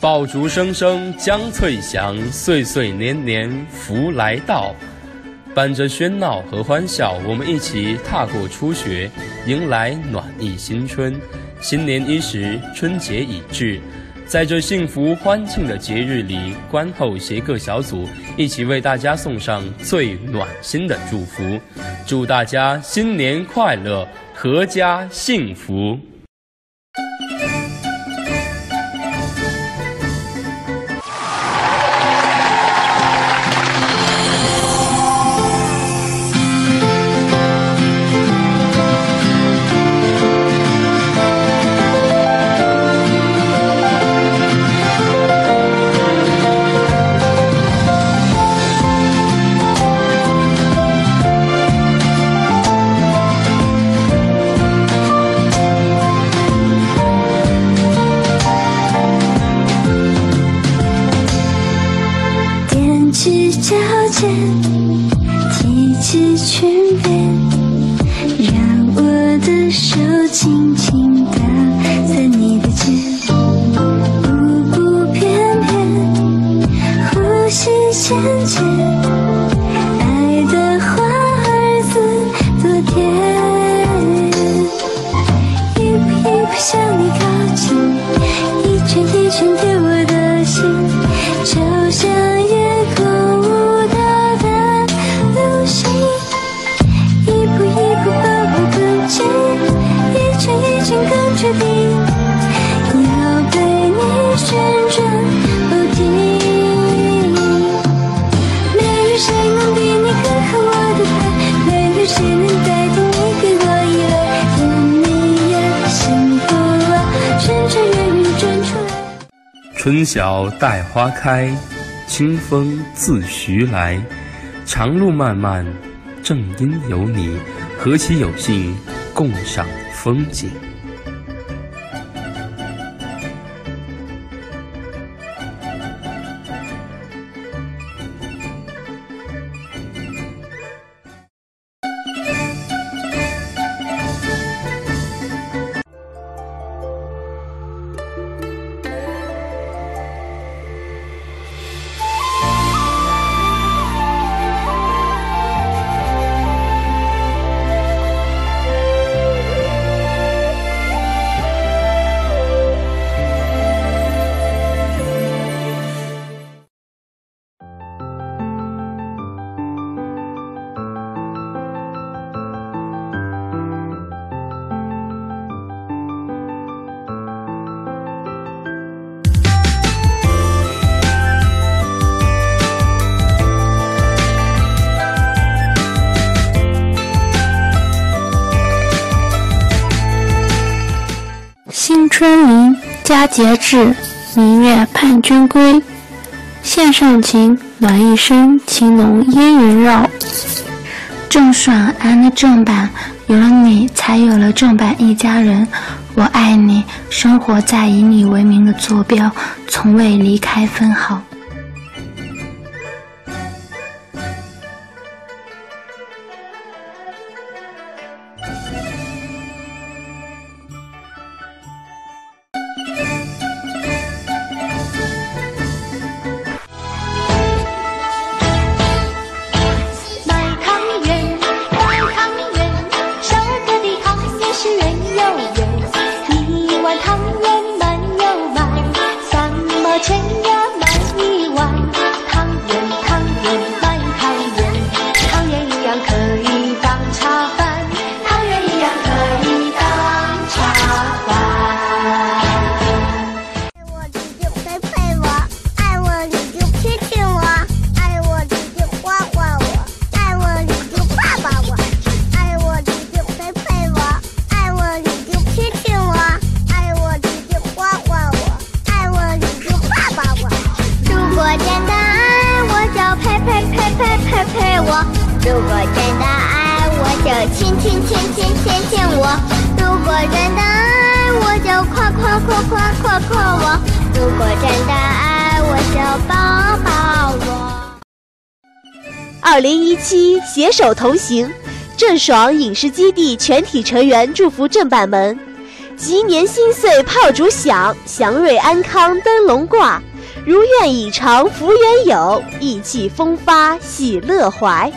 爆竹声声将脆响，岁岁年年福来到。伴着喧闹和欢笑，我们一起踏过初雪，迎来暖意新春。新年伊始，春节已至，在这幸福欢庆的节日里，观后协各小组一起为大家送上最暖心的祝福，祝大家新年快乐，阖家幸福。手轻轻春晓待花开，清风自徐来。长路漫漫，正因有你，何其有幸共赏风景。节至，明月盼君归。线上情，暖一生，情浓烟云绕。郑爽安的正版，有了你，才有了正版一家人。我爱你，生活在以你为名的坐标，从未离开分毫。如果真的爱我，就亲亲亲亲亲亲我。如果真的爱我，就夸夸夸夸夸夸我。如果真的爱我，就抱抱我。二零一七携手同行，郑爽影视基地全体成员祝福郑板门，吉年新岁炮竹响，祥瑞安康灯笼挂，如愿以偿福缘有，意气风发喜乐怀。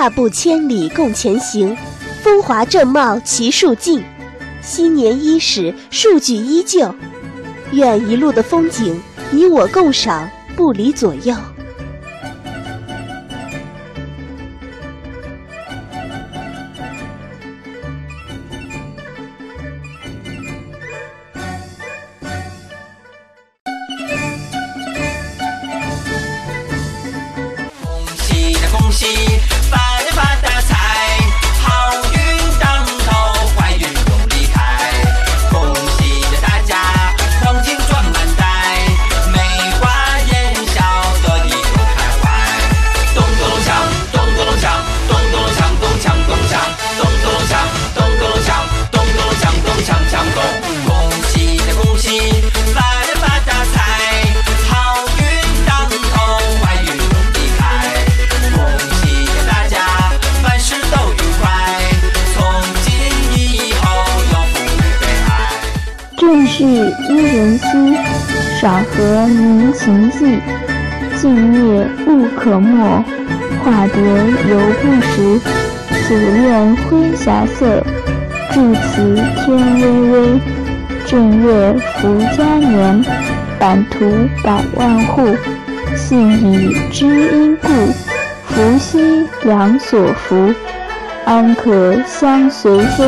踏步千里共前行，风华正茂齐树尽。新年伊始，数据依旧。愿一路的风景，你我共赏，不离左右。恭喜恭喜少和凝情意。静夜不可没，化蝶犹不识。祖恋昏霞色，至此天微微。正月福佳年，版图百万户。信以知音故，福兮良所伏。安可相随飞，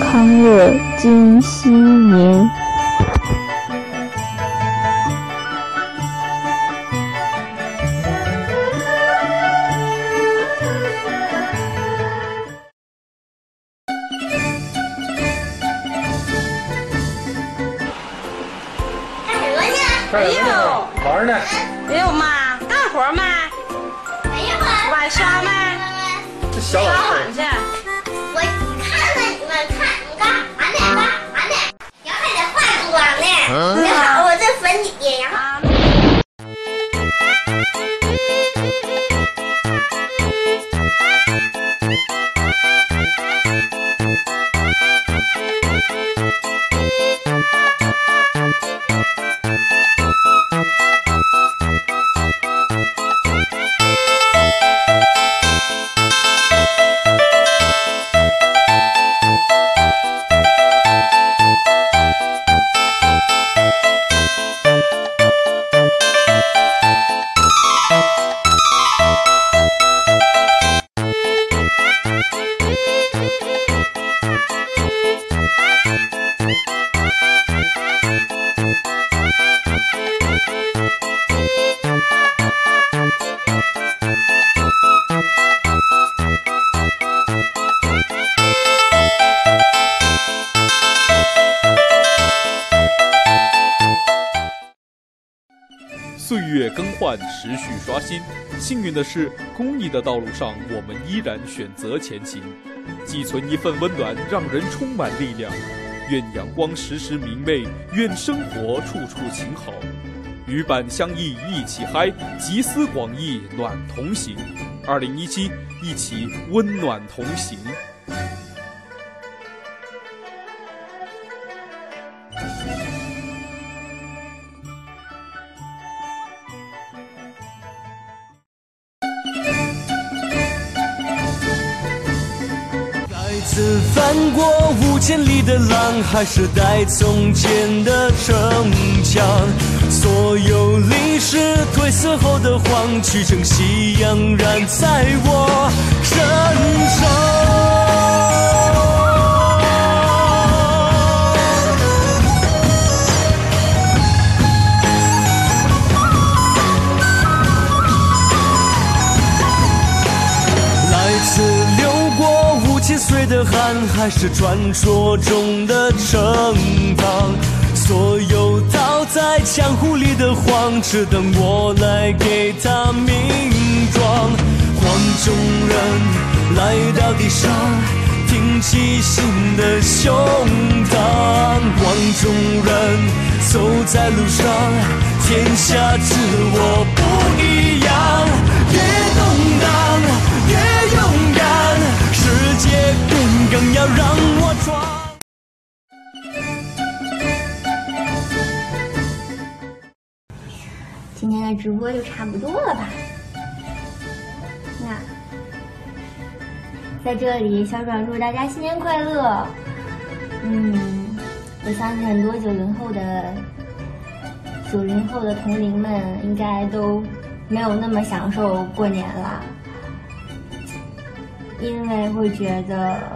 康乐今夕年。哎呦，玩呢？哎呦妈，干活没？哎呀妈！玩沙没？这小老撒师，谎去。我看看你们看，你干啥呢？干啥呢？你还得化妆呢？你好，我这粉底呀。啊，持续刷新。幸运的是，公益的道路上，我们依然选择前行，寄存一份温暖，让人充满力量。愿阳光时时明媚，愿生活处处晴好。与板相忆一起嗨，集思广益暖同行。二零一七，一起温暖同行。次翻过五千里的浪，还是带从前的城墙。所有历史褪色后的黄，去成夕阳染在我身上。的汗，还是传说中的盛唐？所有倒在江湖里的黄，只等我来给他名状。黄种人来到地上，挺起新的胸膛。黄种人走在路上，天下知我不一让我装。今天的直播就差不多了吧？那在这里，小爽祝大家新年快乐。嗯，我相信很多九零后的九零后的同龄们应该都没有那么享受过年了，因为会觉得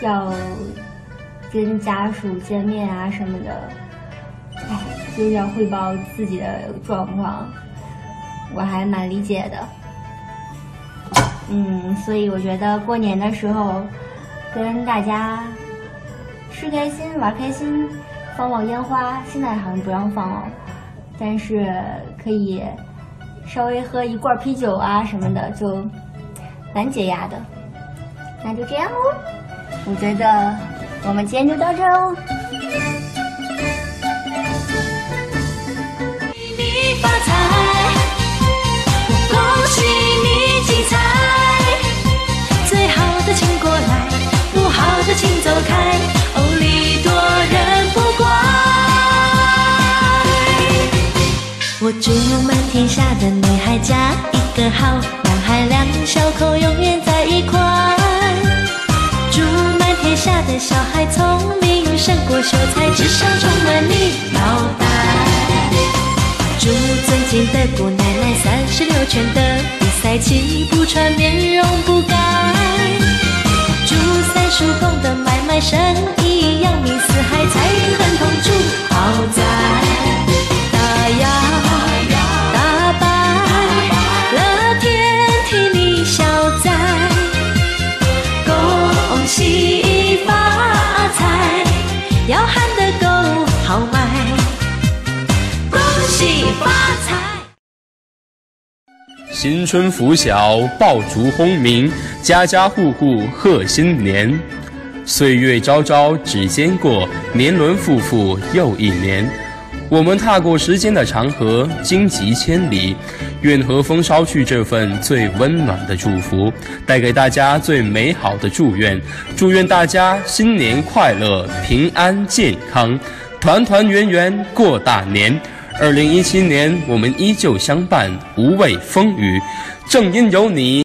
要跟家属见面啊什么的。唉，就是要汇报自己的状况，我还蛮理解的。嗯，所以我觉得过年的时候跟大家吃开心、玩开心、放放烟花，现在好像不让放哦，但是可以稍微喝一罐啤酒啊什么的，就蛮解压的。那就这样哦，我觉得我们今天就到这儿哦。你发财，恭喜你精彩。最好的请过来，不好的请走开。哦，礼多人不怪。我祝满天下的女孩嫁一个好男孩，两小口永远小孩聪明胜过秀才，智商充满你脑袋。祝尊敬的姑奶奶三十六圈的比赛气不喘，面容不改。祝三叔新春拂晓，爆竹轰鸣，家家户户贺新年。岁月朝朝指尖过，年轮复复又一年。我们踏过时间的长河，荆棘千里。愿和风捎去这份最温暖的祝福，带给大家最美好的祝愿。祝愿大家新年快乐，平安健康，团团圆圆过大年。二零一七年，我们依旧相伴，无畏风雨。正因有你。